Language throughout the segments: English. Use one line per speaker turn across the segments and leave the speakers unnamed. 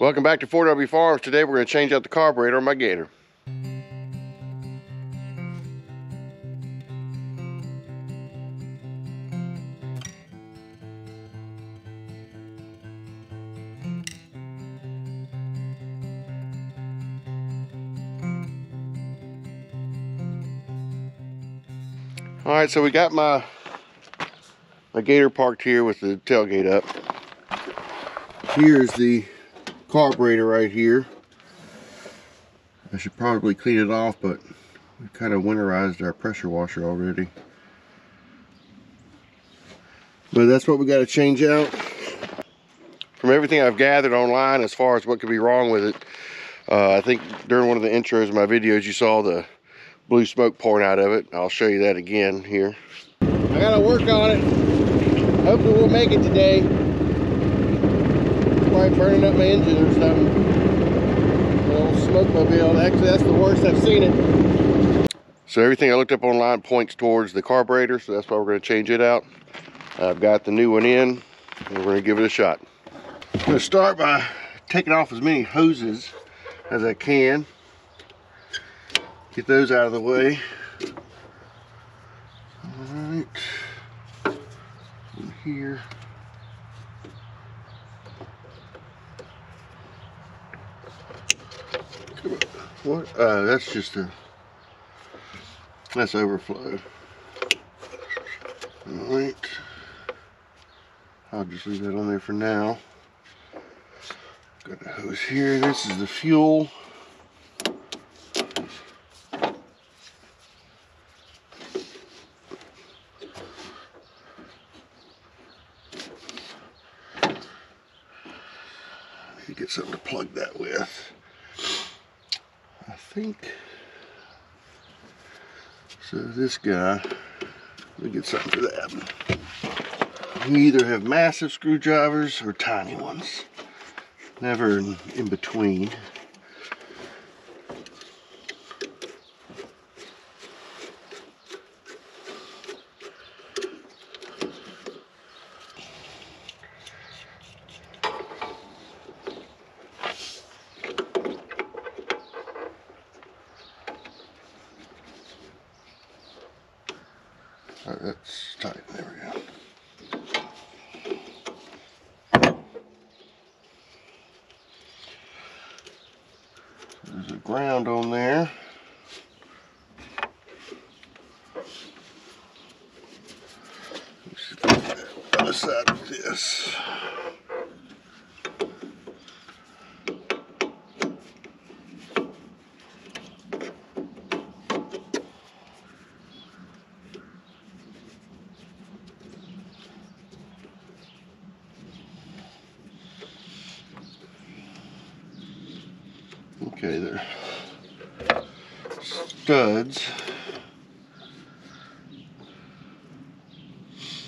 Welcome back to 4W Farms. Today we're going to change out the carburetor on my Gator. All right, so we got my my Gator parked here with the tailgate up. Here's the carburetor right here. I should probably clean it off, but we kind of winterized our pressure washer already. But that's what we got to change out. From everything I've gathered online as far as what could be wrong with it, uh, I think during one of the intros of my videos you saw the blue smoke pouring out of it. I'll show you that again here. I gotta work on it. Hopefully we'll make it today. Burning up my engine or something. A little smoke mobile. Actually, that's the worst I've seen it. So everything I looked up online points towards the carburetor, so that's why we're gonna change it out. I've got the new one in, and we're gonna give it a shot. I'm gonna start by taking off as many hoses as I can. Get those out of the way. All right. In here. What? Uh, that's just a. That's overflow. All right. I'll just leave that on there for now. Got a hose here. This is the fuel. To get something to plug that with. Think. So this guy, we get something for that. We either have massive screwdrivers or tiny ones. Never in, in between. All right, that's tight. There we go. There's a ground on there. Other side of this. Okay, there. Studs.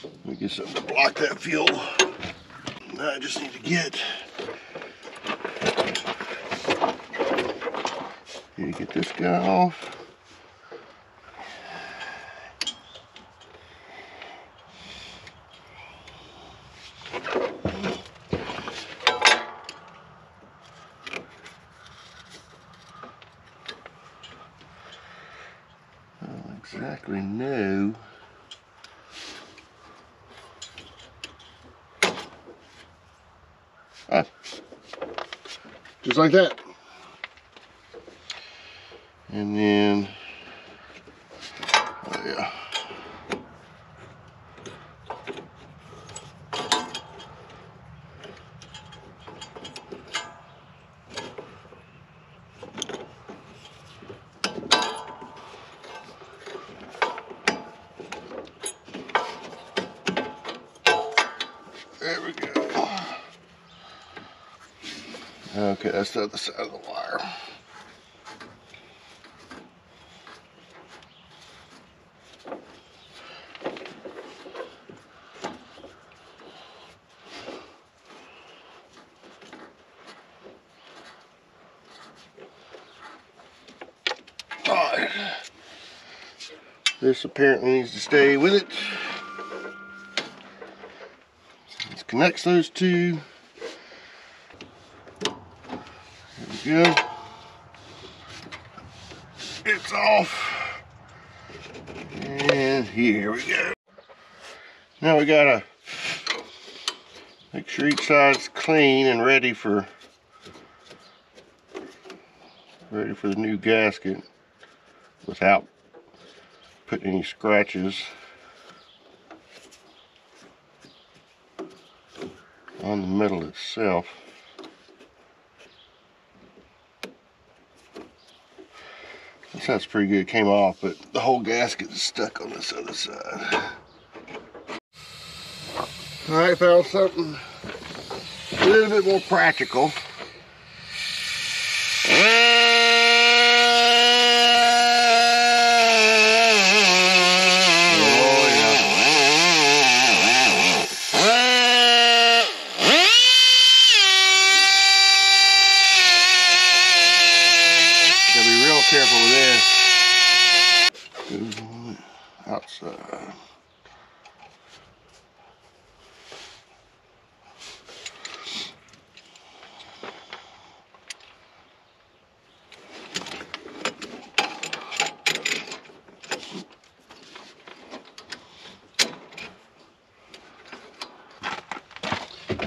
Let me get something to block that fuel. Now I just need to get. Need to get this guy off. Exactly know. Ah, just like that. And then, oh yeah. There we go. Okay, that's the other side of the wire. This apparently needs to stay with it. This connects those two. Good. It's off. And here we go. Now we gotta make sure each side's clean and ready for ready for the new gasket without putting any scratches on the metal itself. Side's pretty good, came off, but the whole gasket is stuck on this other side. All right, found something a little bit more practical. Gotta be real careful with this. Outside.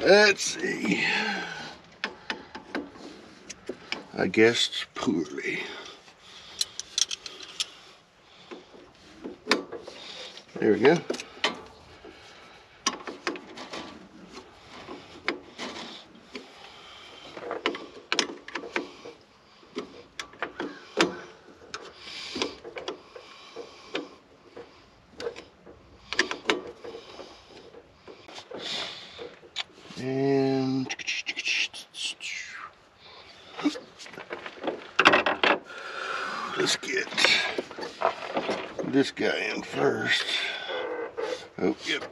Let's see. I guessed poorly. There we go. And let's get this guy in first. Oh, yep.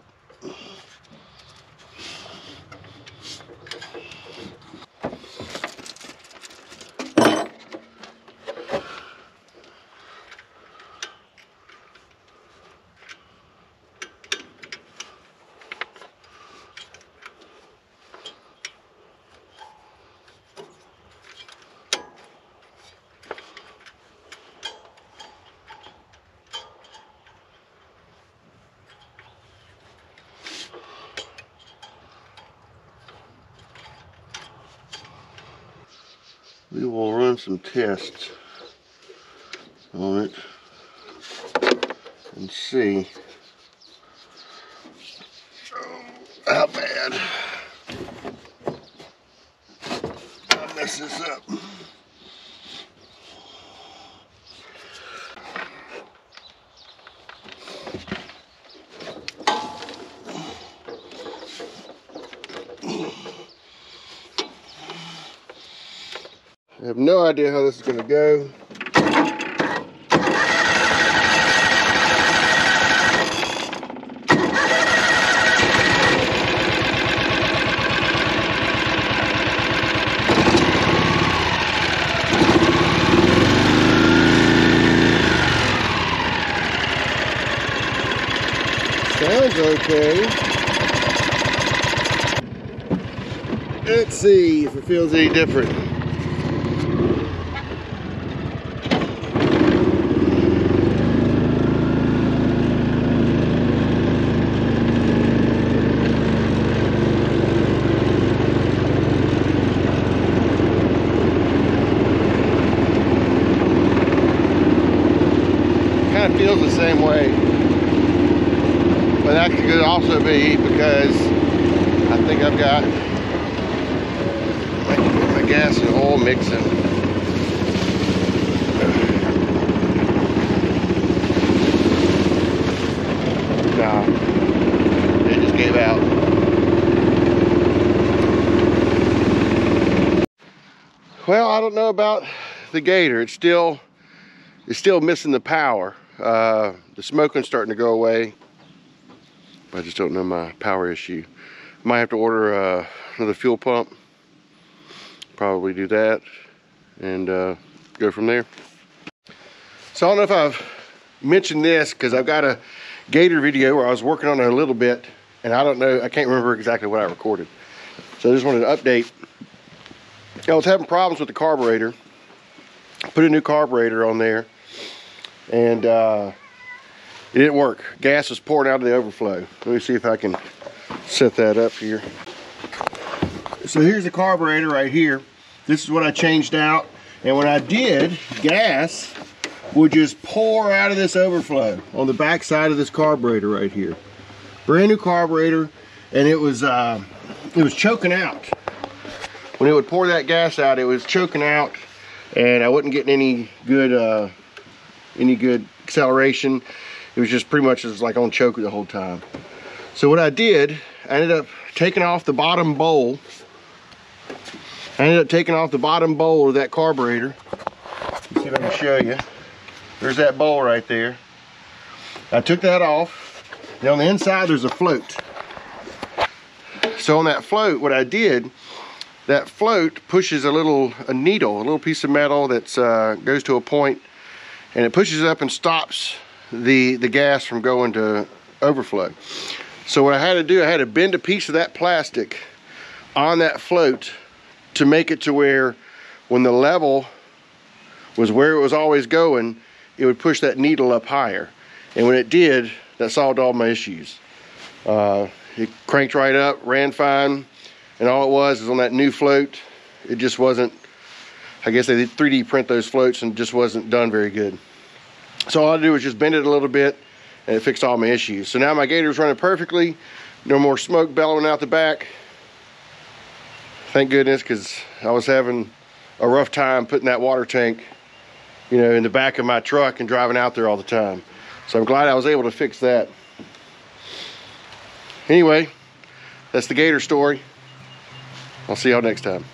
We will run some tests on it and see how bad I mess this up. I have no idea how this is going to go. Sounds okay. Let's see if it feels any different. kind of feels the same way. But that also be because I think I've got my, my gas and oil mixing. Nah, it just gave out. Well, I don't know about the Gator. It's still it's still missing the power. Uh, the smoking's starting to go away. I just don't know my power issue. Might have to order uh, another fuel pump. Probably do that and uh, go from there. So I don't know if I've mentioned this because I've got a Gator video where I was working on it a little bit and I don't know, I can't remember exactly what I recorded. So I just wanted to update I was having problems with the carburetor. Put a new carburetor on there and uh, it didn't work. Gas was pouring out of the overflow. Let me see if I can set that up here. So here's the carburetor right here. This is what I changed out. And when I did, gas would just pour out of this overflow on the back side of this carburetor right here. Brand new carburetor, and it was uh, it was choking out. When it would pour that gas out, it was choking out, and I wasn't getting any good uh, any good acceleration. It was just pretty much just like on choke the whole time. So what I did, I ended up taking off the bottom bowl. I ended up taking off the bottom bowl of that carburetor. Let's see if I can show you. There's that bowl right there. I took that off. And on the inside, there's a float. So on that float, what I did, that float pushes a little a needle, a little piece of metal that uh, goes to a point and it pushes up and stops the, the gas from going to overflow. So what I had to do, I had to bend a piece of that plastic on that float to make it to where when the level was where it was always going, it would push that needle up higher. And when it did, that solved all my issues. Uh, it cranked right up, ran fine, and all it was is on that new float, it just wasn't I guess they did 3D print those floats and just wasn't done very good. So all I do is just bend it a little bit and it fixed all my issues. So now my gator's running perfectly. No more smoke bellowing out the back. Thank goodness, because I was having a rough time putting that water tank, you know, in the back of my truck and driving out there all the time. So I'm glad I was able to fix that. Anyway, that's the gator story. I'll see y'all next time.